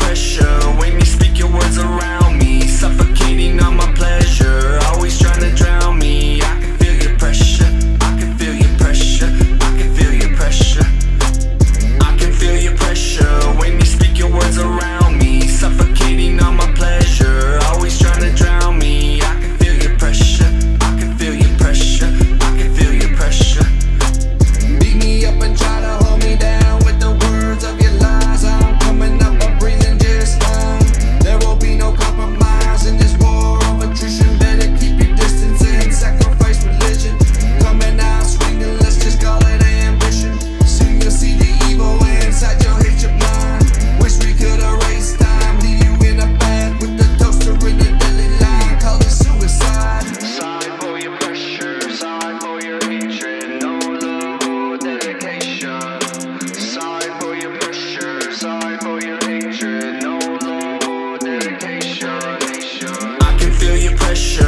pressure. When you speak your words around pressure